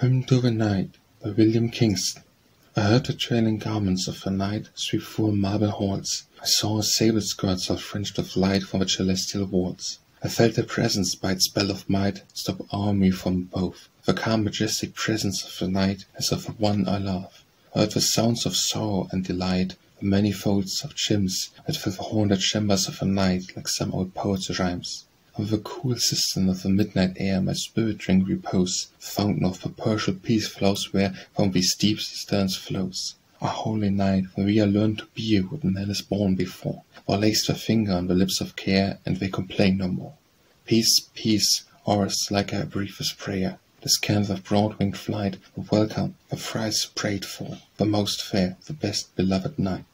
Hymn to the Night by William Kingston I heard the trailing garments of the night Sweep through marble halls. I saw sable skirts all fringed with light From the celestial walls. I felt their presence by its spell of might Stop army from both. The calm majestic presence of the night As of the one I love. I heard the sounds of sorrow and delight, The many folds of chimps That fill the haunted chambers of the night Like some old poet's rhymes. On the cool cistern of the midnight air My spirit drink repose, The fountain of perpetual peace flows Where from these deep cisterns flows. A holy night, when we are learned to be What man is born before, Or lays their finger on the lips of care, And they complain no more. Peace, peace, ours like our briefest prayer, The scant of broad winged flight, The welcome, the thrice prayed for, The most fair, the best beloved night.